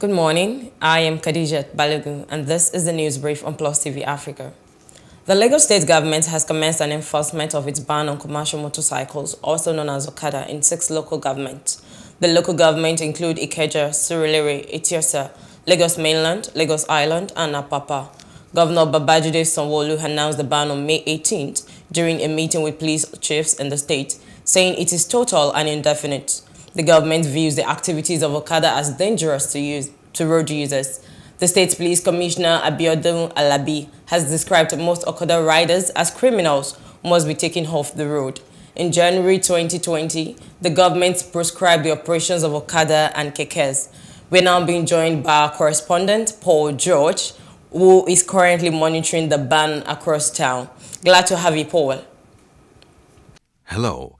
Good morning. I am Khadijat Balogun, and this is the news brief on Plus TV Africa. The Lagos State government has commenced an enforcement of its ban on commercial motorcycles, also known as Okada, in six local governments. The local government include Ikeja, Surulere, Etiosa, Lagos Mainland, Lagos Island, and Apapa. Governor Babajide Sanwo-Olu announced the ban on May 18th during a meeting with police chiefs in the state, saying it is total and indefinite. The government views the activities of Okada as dangerous to, use, to road users. The State Police Commissioner Abiodun Alabi has described most Okada riders as criminals who must be taken off the road. In January 2020, the government proscribed the operations of Okada and Kekes. We're now being joined by our correspondent, Paul George, who is currently monitoring the ban across town. Glad to have you, Paul. Hello.